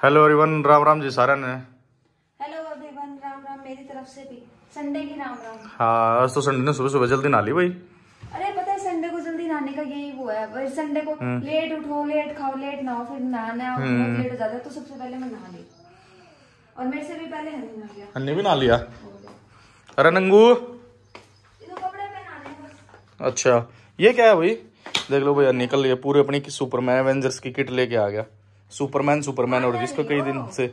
Hello everyone Ram Ram ji Sara ने hello everyone Ram Ram मेरी तरफ़ से भी। संडे की राम राम हाँ आज तो संडे ने सुबह सुबह जल्दी ना ली भाई। अरे पता है संडे को जल्दी नहाने का यही वो है। वही संडे को लेट उठो लेट खाओ लेट नहाओ फिर नहाना लेट हो जाता है तो सबसे पहले मैं नहा ली। और मेरे से भी पहले हनी नहा लिया। अन्नी भी ना लिया? अरे नंगू। तो कपड़े पहनाने हैं अच्छा ये क्या है भाई? देख लो भैया निकल लिया पूरे अपनी सुपरमैन एवेंजर्स की किट लेके आ गया। सुपरमैन सुपरमैन और जिसको कई दिन से।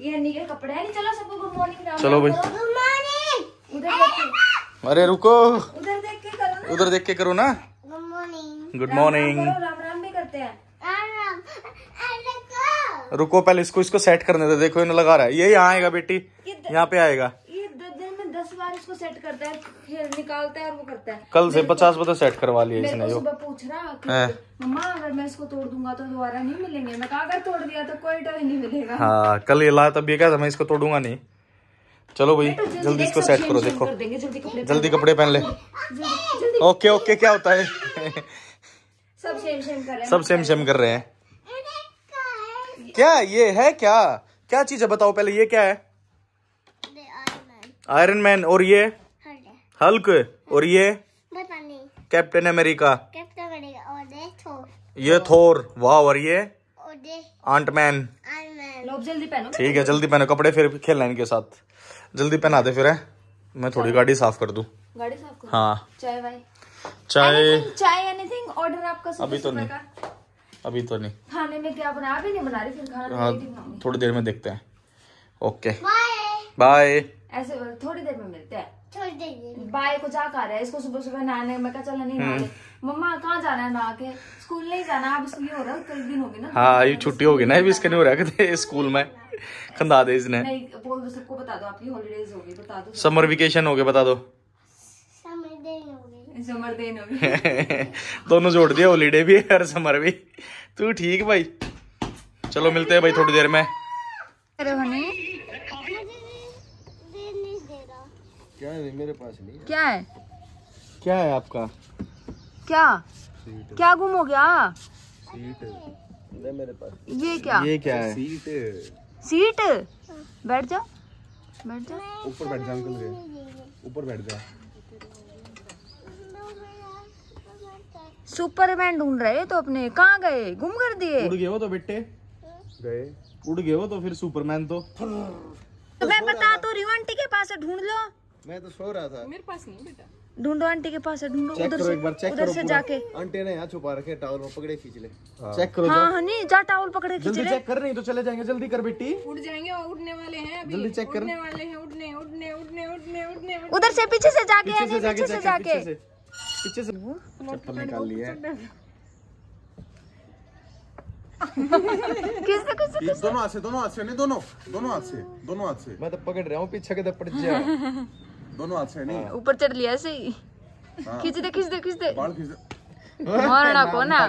ये कपड़े हैं नहीं चलो सबको गुड मॉर्निंग चलो भाई। गुड मॉर्निंग उधर अरे रुको। उधर देख के करो ना। उधर देख के करो ना। Good morning good morning Ram Ram भी करते हैं। रुको। पहले इसको इसको सेट करने दे। देखो इन्हें लगा रहा है। ये यहाँ आएगा बेटी। यहाँ पे आएगा ये द- दिन में दस बार इसको सेट करता है फिर निकालता है और वो करता है। कल से पचास पचास सेट करवा लिया इसने जो। सुबह पूछ रहा हैं। मम्मा अगर मैं इसको तोड़ दूँगा तो दोबारा नहीं मिलेंगे? मैं कहा अगर तोड़ दिया तो कोई टॉय नहीं मिलेगा। हाँ कल ये लाया तब ये क्या था मैं इसको तोड़ूँगा नहीं। चलो भाई जल्दी इसको सेट करो देखो। जल्दी कपड़े पहन ले। ओके ओके क्या होता है? सब सेम सेम कर रहे हैं सब सेम सेम कर रहे हैं। क्या ये है क्या? क्या चीज़ है बताओ पहले ये क्या है? आयरन मैन और ये? हल्क। और ये? कैप्टन अमेरिका ये थोर वाह और ये? आंट मैन जल्दी पहनो। ठीक है जल्दी पहनो। कपड़े फिर खेलना इनके साथ। जल्दी पहना दे फिर है? मैं थोड़ी गाड़ी साफ़ कर दूँ। गाड़ी साफ़ करो। हाँ। चाय वाय चाय। चाय एनीथिंग ऑर्डर आपका अभी तो नहीं। अभी तो नहीं। खाने में क्या बना? अभी नहीं बना रही फिर खाना हाँ तो ही थोड़ी देर में देखते हैं। ओके। बाय बाय ऐसे थोड़ी देर में मिलते हैं। छोड़ देंगे बाय को जा कर है इसको सुबह सुबह नहाने मैं कहा चल नहीं हम्म। नहा मम्मा कहाँ जाना है नहा के? स्कूल नहीं जाना अब इसको ये हो रहा है कई दिन हो गए ना। हाँ ये छुट्टी होगी ना अभी इसके नहीं हो रहा कहते स्कूल में। खंदा दे इसने। नहीं बोल दो सबको बता दो आपकी हॉलीडेज होगी बता दो। समर वेकेशन हो गया बता दो। समर दिन होगी दोनों जोड़ दिया हॉलीडे भी और समर भी। तू ठीक भाई? चलो मिलते हैं भाई थोड़ी देर में अरे हनी दे नहीं दे रहा क्या है? मेरे पास नहीं क्या है? क्या है आपका? क्या? क्या गुम हो गया? सीट मेरे पास ये क्या? ये क्या है? सीट सीट बैठ जा। बैठ जा। ऊपर बैठ जा अंकल के ऊपर बैठ जा। सुपरमैन ढूंढ रहे तो अपने। कहाँ गए? गुम कर दिए। उड़ गए हो तो बेटे। गए। उड़ गए हो तो फिर सुपरमैन तो। तो मैं बता तो आंटी के पास ढूंढ लो। मैं तो सो रहा था। मेरे पास नहीं बेटा। ढूंढो आंटी के पास है ढूंढो उधर से उधर से। जाके। आंटी ने यहाँ छुपा रखे टावल में पकड़े खींच ले। चेक करो हाँ हनी जा टावल पकड़े खींच जल्दी ले। चेक कर नहीं तो चले जाएँगे जल्दी कर बेटी। उड़ जाएँगे और उड़ने वाले हैं अभी। जल्दी चेक कर। उड़ने वाले हैं उड़ने उड़ने उड़ने उड़ने उड़ने उधर से पीछे से जाके पीछे से जाके पीछे से जाके। पीछे से। चप्पल निकाल ली है। किसने कुछ दोनों हाथ से दोनों हाथ से नहीं दोनों दोनों हाथ से दोनों हाथ से। मैं तो पकड़ रहा हूँ पीछे के पड़ जा। दोनों हाथ से नहीं। ऊपर चढ़ लिया ऐसे ही। खींच दे खींच दे खींच दे बाल खींच दे। मारना को ना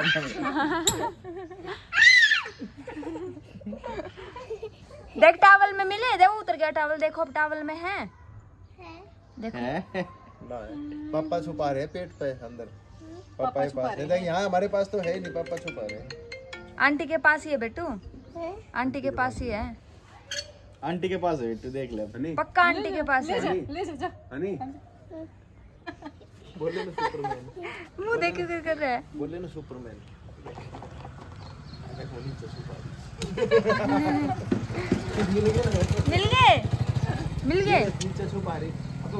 देख टावल में मिले? देखो उतर गया टावल। देखो अब टावल में है। देखो। पापा छुपा रहे पेट पे अंदर। पापा के पास है। देख यहाँ हमारे पास तो है ही नहीं। पापा छुपा रहे आंटी के पास ही है बेटू। आंटी के पास ही है। आंटी के पास है देख ले। हनी। पक्का आंटी के पास है। ले जा जा हनी। बोले ना सुपरमैन। मुँह देख के कर रहा है। बोले ना सुपरमैन। मिल गए? मिल गए? नीचे छुपा रही अब तो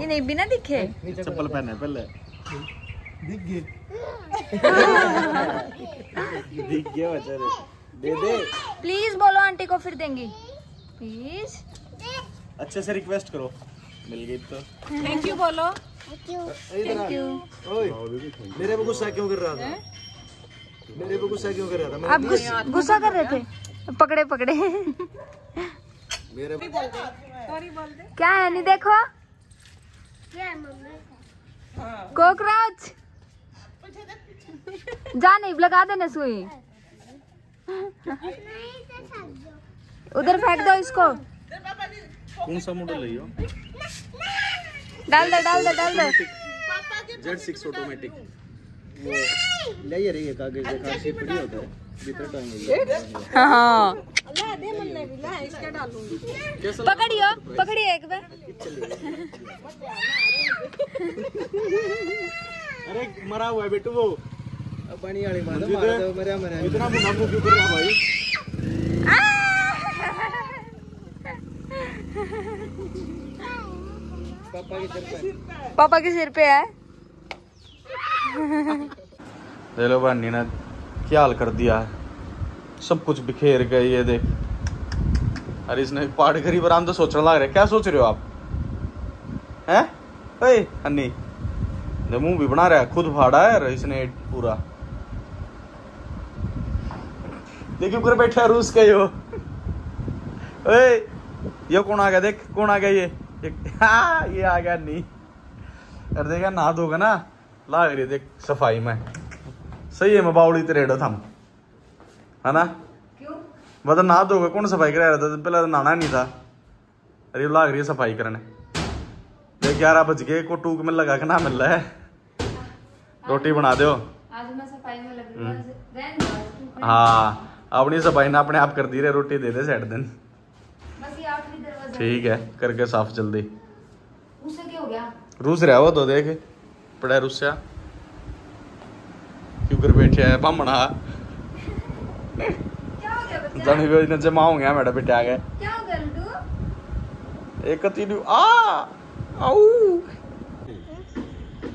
ये नहीं बिना दिखे। चप्पल पहने पहले। दिख गए। दिख गया बेचारे। दे दे। प्लीज़ बोलो आंटी को फिर देंगी। प्लीज़ अच्छे से रिक्वेस्ट करो। मिल गई तो। थैंक यू बोलो। थैंक यू ओए मेरे पे गुस्सा क्यों कर रहा था? मेरे पे गुस्सा क्यों कर रहा था? आप गुस्सा कर रहे थे? पकड़े पकड़े। मेरे सॉरी बोल दे। क्या है नहीं देखो? क्या है मम्मी? कॉकरोच। जा नहीं लगा देना सुई। उधर फेंक दो इसको। कौन सा मॉडल है यो? डाल दो डाल दो डाल दो। जेड सिक्स ऑटोमेटिक ले ये रही है कागज़ का शीट पड़ी होता है। भीतर टांगेंगे हाँ ला दे मन्ने भी ला इसके डालूँगी पकड़ियो पकड़िए एक बार। अरे मरा हुआ है बेटू वो। पानी वाली मार दो मार दो। मरा मरा। इतना मुनाफा क्यों कर रहा भाई? पापा की सिर पे है? देख भानी ने क्या हाल कर दिया है? सब कुछ बिखेर गए ये देख। अरे इसने पाड़ करी पर तो सोचने लग रहे क्या सोच रहे हो आप? हैं? हन्नी ये मुँह भी बना रहा है, खुद फाड़ा है इसने पूरा। देखिए ऊपर बैठा रूस का यो ओए, ये कौन आ गया? देख, कौन आ गया ये? हाँ, ये आ गया नहीं। कर देगा नहा धोगा ना लाग रही देख सफ़ाई में। सही है मैं बावड़ी तेरे रेडो थम है ना? मतलब नहा धोगा कौन सफ़ाई करा रहा था पहले तो नहाना नहीं था। अरे लाग रही है सफ़ाई करने। देख ग्यारह बज गए को टूक में लगा के ना मिल रहा है। रोटी बना दो आज मैं सफ़ाई में लग रही हूँ रहने दो। हाँ अपनी सफ़ाई ना अपने आप कर दी रहे रोटी दे दे सेट दिन बस ये आखिरी दरवाज़ा ठीक है करके साफ़ जल्दी। उससे क्या हो गया? रूस रहा वो तो देख पड़ा रूसिया। क्यों कर बैठे है हो? गया बच्चा? जाने को इन्हें जमा हो गया मेरा बेटे आ गए क्या हो गया लड्डू? एक तीन आ! आऊ!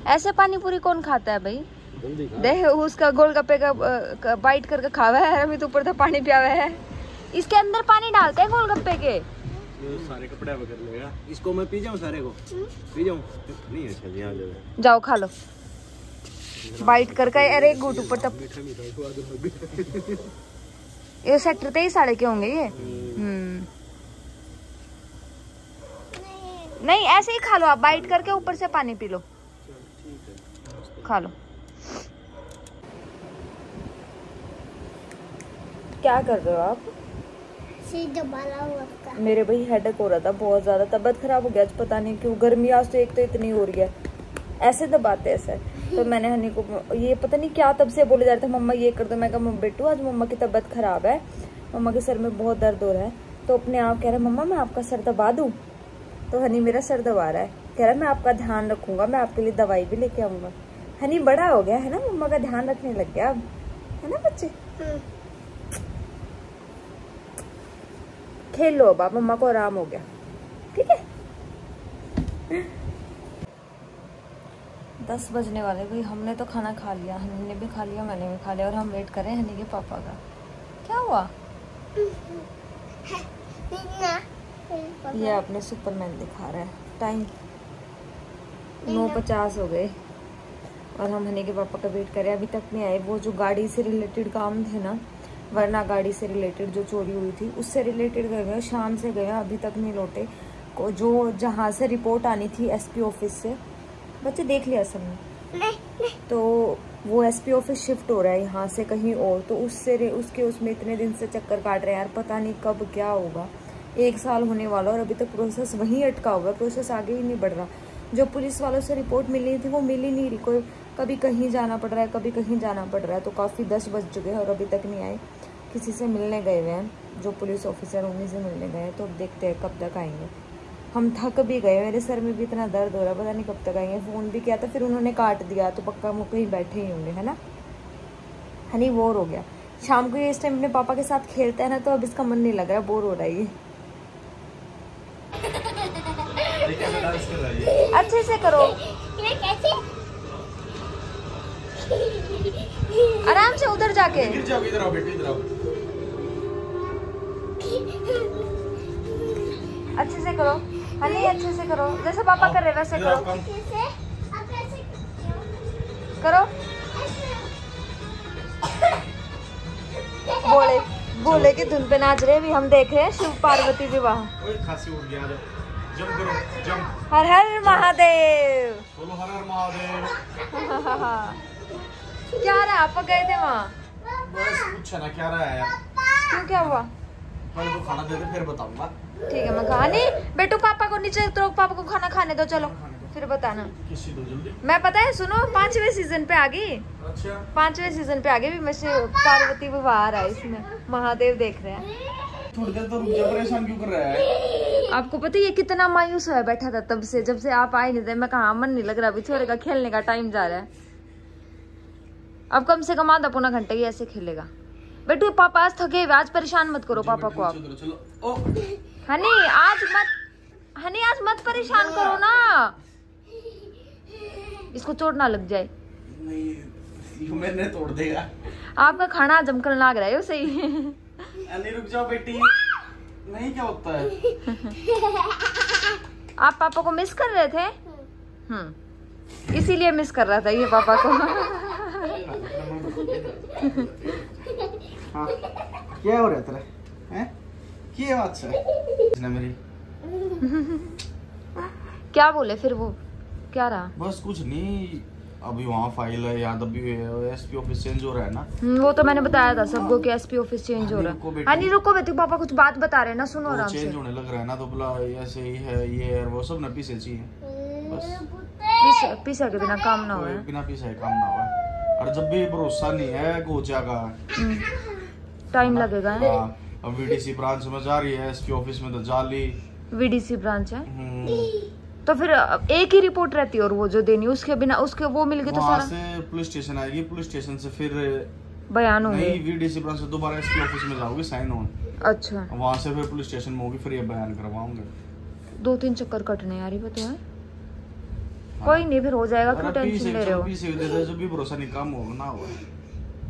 ऐसे पानी पूरी कौन खाता है भाई? देख उसका गोलगप्पे का का बाइट करके खावा है अभी तो ऊपर से पानी पियावा है। इसके अंदर पानी डालते हैं गोलगप्पे के? ये सारे कपड़े वगैरह लेगा इसको मैं पी जाऊँ सारे को? पी जाऊँ? नहीं अच्छा जी आ जाओ जाओ खा लो। बाइट करके अरे एक घूट ऊपर तब ये सेक्टर ते ही साढ़े के होंगे ये? हम्म। नहीं ऐसे ही खा लो आप बाइट करके ऊपर से पानी पी लो। खा लो। क्या कर रहे हो आप? हुआ मेरे भाई हेडेक हो रहा था बहुत ज़्यादा तबीयत खराब हो गया आज पता नहीं क्यों गर्मी आज तो एक तो इतनी हो रही है। ऐसे दबाते ऐसे। तो मैंने हनी को ये पता नहीं क्या तब से बोले जा रहे थे मम्मा ये कर दो। मैं कहा बेटू आज मम्मा की तबीयत खराब है। मम्मा के सर में बहुत दर्द हो रहा है। तो अपने आप कह रहा है मम्मा मैं आपका सर दबा दूँ? तो हनी मेरा सर दबा रहा है। कह रहा है मैं आपका ध्यान रखूँगा मैं आपके लिए दवाई भी लेके आऊँगा। हनी बड़ा हो गया है ना? मम्मा का ध्यान रखने लग गया अब। है ना बच्चे? खेल लो अब आप मम्मा को आराम हो गया। ठीक है? दस बजने वाले, भाई हमने तो खाना खा लिया हनी ने भी खा लिया, मैंने भी खा लिया, और हम वेट कर रहे हैं हनी के पापा का। क्या हुआ? ये आपने सुपरमैन दिखा रहा है। टाइम नौ पचास हो गए, और हम हनी के पापा का वेट कर रहे हैं। अभी तक नहीं आए, वो जो गाड़ी से रिलेटेड काम थे ना वरना गाड़ी से रिलेटेड जो चोरी हुई थी उससे रिलेटेड गए हुए शाम से गए अभी तक नहीं लौटे। को जो जहाँ से रिपोर्ट आनी थी एसपी ऑफ़िस से। बच्चे देख लिया सबने तो वो एसपी ऑफ़िस शिफ्ट हो रहा है यहाँ से कहीं और तो उससे उसके उसमें इतने दिन से चक्कर काट रहे हैं यार पता नहीं कब क्या होगा। एक साल होने वाला और अभी तक प्रोसेस वहीं अटका हुआ है प्रोसेस आगे ही नहीं बढ़ रहा। जो पुलिस वालों से रिपोर्ट मिली थी वो मिली नहीं रही। कोई कभी कहीं जाना पड़ रहा है कभी कहीं जाना पड़ रहा है तो काफ़ी दस बज चुके हैं और अभी तक नहीं आए। किसी से मिलने गए हुए हैं जो पुलिस ऑफिसर उन्हीं से मिलने गए हैं तो अब देखते हैं कब तक आएँगे। हम थक भी गए मेरे सर में भी इतना दर्द हो रहा है पता नहीं कब तक आएँगे। फ़ोन भी किया था फिर उन्होंने काट दिया तो पक्का वो कहीं बैठे ही होंगे है ना? हनी बोर हो गया। शाम को ये इस टाइम अपने पापा के साथ खेलता है ना तो अब इसका मन नहीं लग रहा है बोर हो रहा है ये। अच्छे से करो। आराम से उधर जाके। इधर आओ बेटे इधर आओ। अच्छे से करो। हनी अच्छे से करो। जैसे पापा कर रहे वैसे करो। करो। बोले बोले की धुन पे नाच रहे हैं, अभी हम देख रहे हैं शिव पार्वती विवाह। हर हर महादेव। बोलो हर हर महादेव। क्या रहा आप गए थे वहाँ? बस पूछा ना क्या रहा है यार? क्यों क्या हुआ? पहले तो खाना दे दे फिर बताऊँगा। ठीक है मैं नहीं बेटू पापा को नीचे उतरो पापा को खाना खाने दो चलो। फिर बताना। किसी दो जल्दी? मैं पता है सुनो पांचवे सीज़न पे आ गई। अच्छा। पांचवे सीज़न पे आ गई भी मैं पार्वती विवाह आ रहा है इसमें महादेव देख रहे हैं। थोड़ी देर तो रुक जा परेशान क्यों कर रहा है? आपको पता है ये कितना मायूस हुआ बैठा था तब से जब से आप आए नहीं थे मैं कहा मन नहीं लग रहा अभी छोरे का खेलने का टाइम जा रहा है। अब कम से कम आधा पौना घंटे ही ऐसे खेलेगा। बेटू पापा आज थके हुए, आज परेशान मत करो पापा को आप। हनी आज मत हनी आज मत परेशान करो ना। इसको चोट ना लग जाए। नहीं ये मैंने तोड़ देगा। आपका खाना जमकर लाग रहा है सही। अली रुक जाओ बेटी। नहीं क्या होता है? आप पापा को मिस कर रहे थे? हम्म। इसीलिए मिस कर रहा था ये पापा को। हाँ क्या हो रहा तेरा? हैं? क्या बात है मेरी क्या बोले फिर वो? क्या रहा? बस कुछ नहीं अभी वहाँ फ़ाइल है याद अभी एसपी ऑफ़िस चेंज हो रहा है ना। हम्म, वो तो मैंने बताया था सबको कि एसपी ऑफ़िस चेंज हो रहा है। बेटी। हनी रुको बेटी पापा कुछ बात बता रहे हैं ना सुनो आराम चेंज होने लग रहा है ना तो बोला ऐसे ही है ये है वो सब ना पीसे चाहिए। बस। पीसा के बिना काम ना हो बिना पीसे काम ना हो और जब भी भरोसा नहीं है कोचा का टाइम लगेगा है हाँ, अब वीडीसी ब्रांच में जा रही है एसपी ऑफ़िस में तो जा ली। वीडीसी ब्रांच है? हम्म, तो फिर एक ही रिपोर्ट रहती है और वो जो देनी उसके बिना उसके वो मिल गए तो सारा से पुलिस स्टेशन आएगी पुलिस स्टेशन से फिर बयान होंगे। नहीं वीडीसी ब्रांच से दोबारा एसपी ऑफ़िस में जाओगे साइन ऑन अच्छा। वहाँ से फिर पुलिस स्टेशन में होगी फिर ये बयान करवाओगे दो तीन चक्कर कटने यार ये बताओ है? कोई नहीं फिर हो जाएगा क्यों टेंशन ले रहे हो? जब भी भरोसा नहीं काम होगा ना होगा।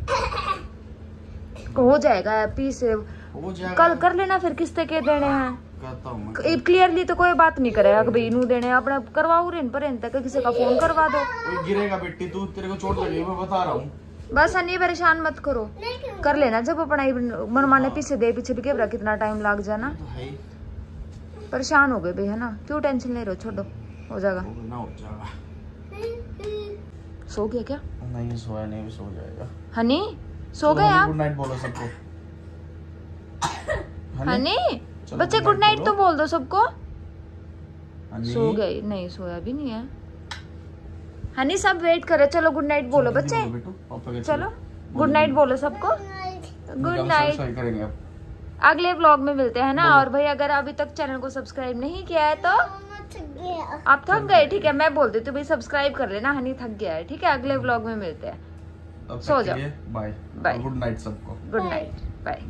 हो जाएगा पी से हो जाएगा। कल कर लेना फिर किस्ते के देने हैं। कहता हूँ क्लियरली तो कोई बात नहीं करेगा कि भाई इनू देने हैं, अपने करवाओ रेन पर रेन तक किसी का फ़ोन करवा दो। गिरेगा बेटी तू तेरे को चोट लगेगी मैं बता रहा हूँ। बस अन्य परेशान मत करो। कर लेना जब अपना मनमाने पीछे दे पीछे भी कितना टाइम लग जाना। तो परेशान हो गए भाई है ना? क्यों टेंशन ले रहे हो? छोड़ो। हो जाएगा। ना हो जाएगा। सो गया क्या? नहीं सोया नहीं भी सो जाएगा। हनी सो गए आप? गुड नाइट बोलो सबको। हनी बच्चे गुड नाइट तो बोल दो सबको। सो गए नहीं सोया भी नहीं है। हनी सब वेट करे चलो गुड नाइट बोलो बच्चे। चलो गुड नाइट बोलो। सबको। गुड नाइट करेंगे अगले ब्लॉग में मिलते हैं ना? और भाई अगर अभी तक चैनल को सब्सक्राइब नहीं किया है तो आप थक गए ठीक है मैं बोल देती हूँ भाई सब्सक्राइब कर लेना हनी थक गया है ठीक है अगले व्लॉग में मिलते हैं। सो जाओ। बाय बाय गुड नाइट सबको. Good night bye